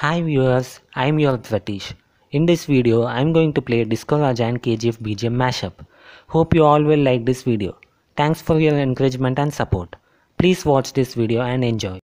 Hi viewers, I'm your Pratish. In this video, I'm going to play Disco Raja and KGF BGM mashup. Hope you all will like this video. Thanks for your encouragement and support. Please watch this video and enjoy.